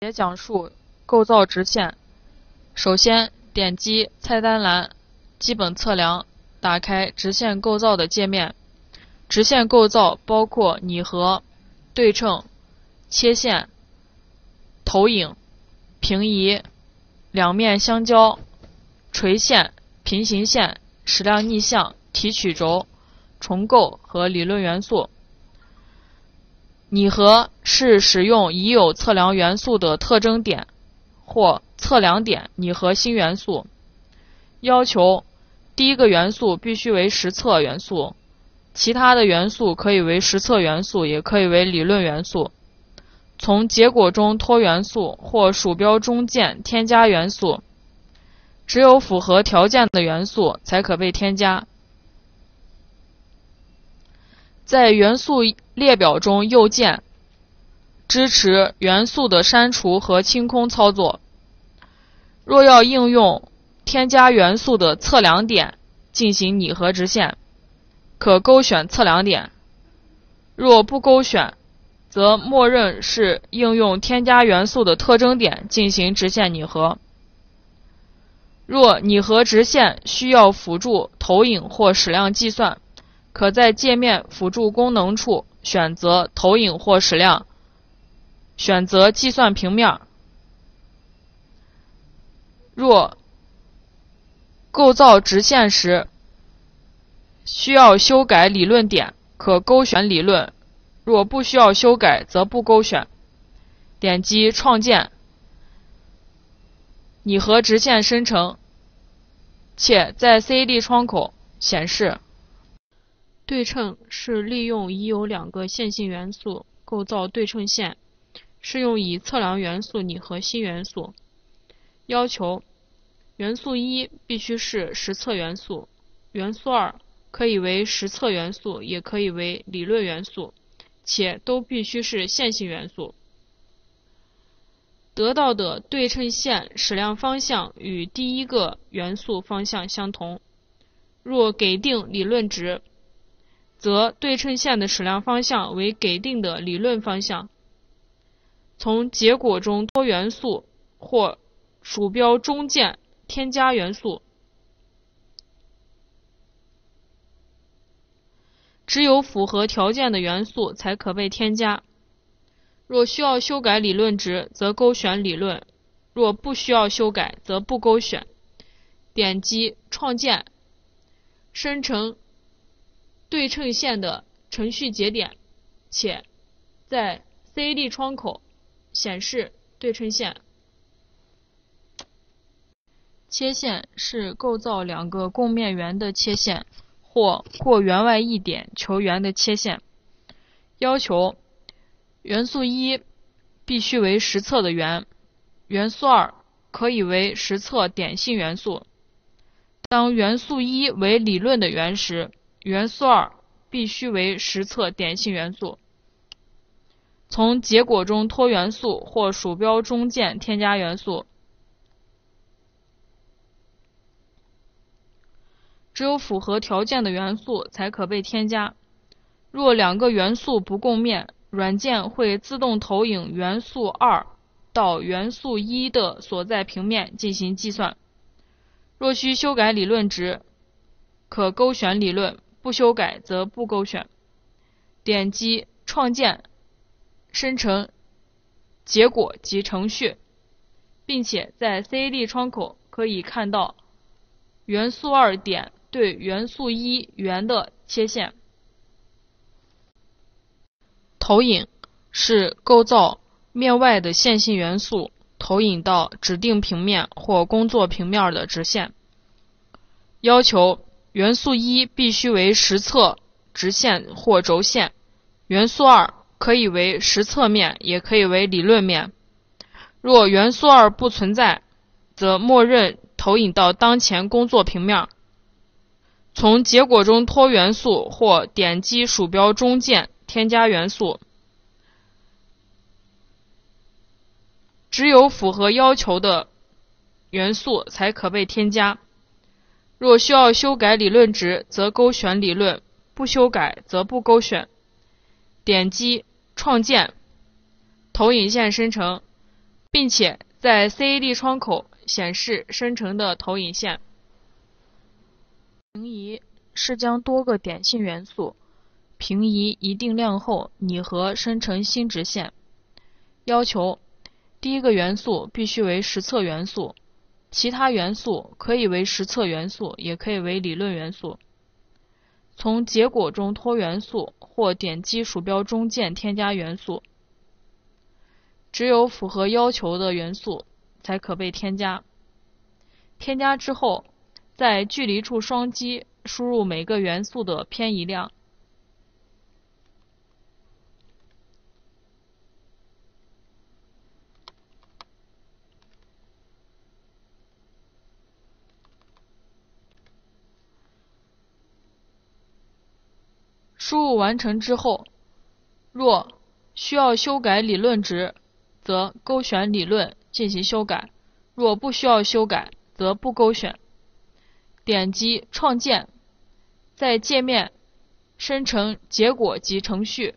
也讲述构造直线。首先，点击菜单栏“基本测量”，打开直线构造的界面。直线构造包括拟合、对称、切线、投影、平移、两面相交、垂线、平行线、矢量逆向、提取轴、重构和理论元素。拟合是使用已有测量元素的特征点或测量点拟合新元素。要求第一个元素必须为实测元素，其他的元素可以为实测元素，也可以为理论元素。从结果中脱元素或鼠标中键添加元素，只有符合条件的元素才可被添加。在元素列表中右键支持元素的删除和清空操作。若要应用添加元素的测量点进行拟合直线，可勾选测量点；若不勾选，则默认是应用添加元素的特征点进行直线拟合。若拟合直线需要辅助投影或矢量计算。可在界面辅助功能处选择投影或矢量，选择计算平面。若构造直线时需要修改理论点，可勾选理论；若不需要修改，则不勾选。点击创建，拟合直线生成，且在 CAD 窗口显示。对称是利用已有两个线性元素构造对称线，是用以测量元素拟合新元素。要求：元素一必须是实测元素，元素二可以为实测元素，也可以为理论元素，且都必须是线性元素。得到的对称线矢量方向与第一个元素方向相同。若给定理论值。则对称线的矢量方向为给定的理论方向。从结果中多元素或鼠标中键添加元素。只有符合条件的元素才可被添加。若需要修改理论值，则勾选理论；若不需要修改，则不勾选。点击创建，生成。对称线的程序节点，且在 CAD 窗口显示对称线。切线是构造两个共面圆的切线，或过圆外一点求圆的切线。要求：元素一必须为实测的圆，元素二可以为实测点性元素。当元素一为理论的圆时。元素二必须为实测点性元素。从结果中脱元素或鼠标中键添加元素。只有符合条件的元素才可被添加。若两个元素不共面，软件会自动投影元素二到元素一的所在平面进行计算。若需修改理论值，可勾选理论。不修改则不勾选。点击创建，生成结果及程序，并且在 CAD 窗口可以看到元素二点对元素一圆的切线。投影是构造面外的线性元素投影到指定平面或工作平面的直线。要求。元素一必须为实测直线或轴线，元素二可以为实测面，也可以为理论面。若元素二不存在，则默认投影到当前工作平面。从结果中脱元素或点击鼠标中键添加元素，只有符合要求的元素才可被添加。若需要修改理论值，则勾选理论；不修改则不勾选。点击创建，投影线生成，并且在 CAD 窗口显示生成的投影线。平移是将多个点性元素平移一定量后拟合生成新直线。要求第一个元素必须为实测元素，其他元素可以为实测元素，也可以为理论元素。从结果中脱元素或点击鼠标中键添加元素。只有符合要求的元素才可被添加。添加之后，在距离处双击输入每个元素的偏移量。输入完成之后，若需要修改理论值。则勾选理论进行修改，若不需要修改，则不勾选。点击创建，在界面生成结果及程序，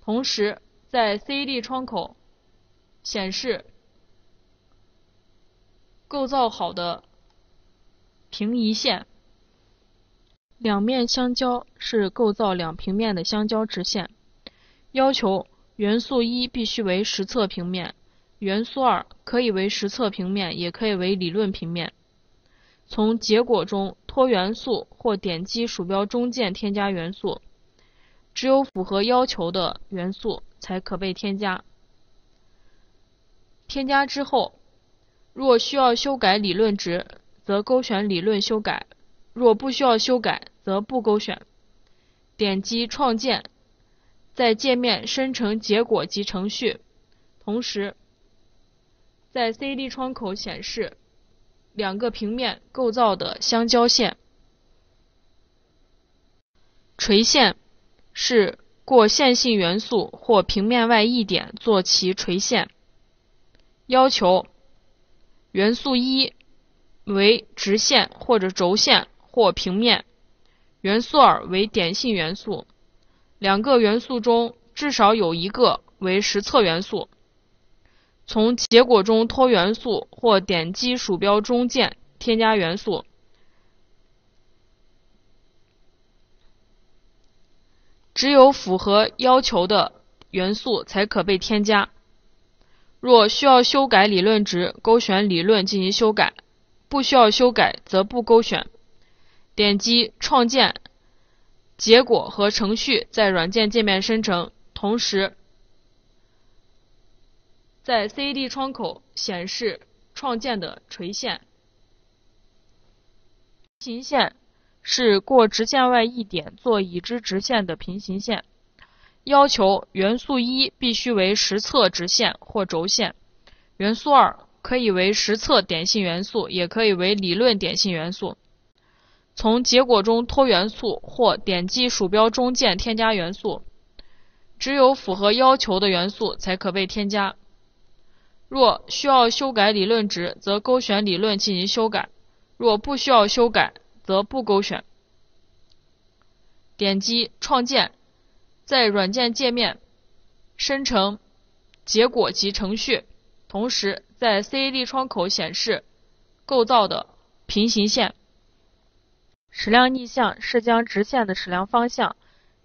同时在 CAD 窗口显示构造好的平移线。两面相交是构造两平面的相交直线。要求。元素一必须为实测平面，元素二可以为实测平面，也可以为理论平面。从结果中脱元素或点击鼠标中键添加元素，只有符合要求的元素才可被添加。添加之后，若需要修改理论值，则勾选理论修改；若不需要修改，则不勾选。点击创建。在界面生成结果及程序，同时在 CAD 窗口显示两个平面构造的相交线。垂线是过线性元素或平面外一点做其垂线。要求元素一为直线或者轴线或平面，元素二为点性元素。两个元素中至少有一个为实测元素。从结果中脱元素或点击鼠标中键添加元素。只有符合要求的元素才可被添加。若需要修改理论值，勾选理论进行修改；不需要修改，则不勾选。点击创建。结果和程序在软件界面生成，同时在 CAD 窗口显示创建的垂线。平行线是过直线外一点做已知直线的平行线。要求元素一必须为实测直线或轴线，元素二可以为实测点性元素，也可以为理论点性元素。从结果中脱元素或点击鼠标中键添加元素，只有符合要求的元素才可被添加。若需要修改理论值，则勾选理论进行修改；若不需要修改，则不勾选。点击创建，在软件界面生成结果及程序，同时在 CAD 窗口显示构造的平行线。矢量逆向是将直线的矢量方向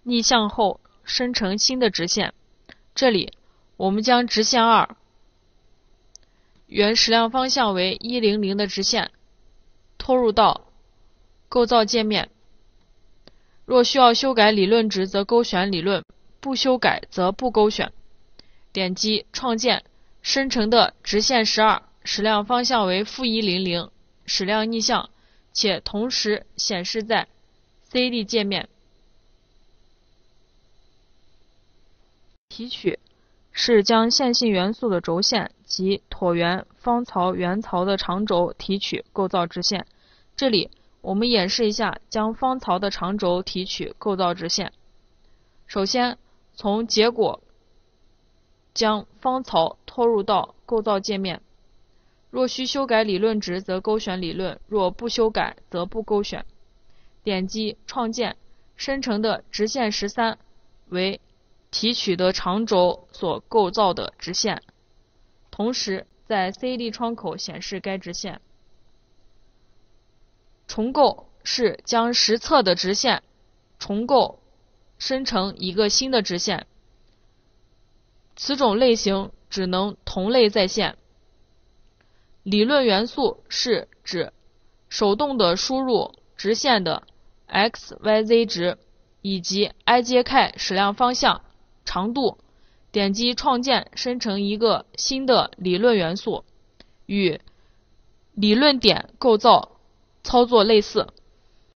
逆向后生成新的直线。这里我们将直线二原矢量方向为一零零的直线拖入到构造界面。若需要修改理论值，则勾选理论；不修改则不勾选。点击创建生成的直线十二矢量方向为负一零零，矢量逆向。且同时显示在 C D 界面。提取是将线性元素的轴线及椭圆、方槽、圆槽的长轴提取，构造直线。这里我们演示一下将方槽的长轴提取，构造直线。首先，从结果将方槽拖入到构造界面。若需修改理论值，则勾选理论；若不修改，则不勾选。点击创建，生成的直线十三为提取的长轴所构造的直线。同时在 CAD 窗口显示该直线。重构是将实测的直线重构生成一个新的直线，此种类型只能同类在线。理论元素是指手动的输入直线的 x、y、z 值以及 i、j、k 矢量方向、长度，点击创建生成一个新的理论元素，与理论点构造操作类似。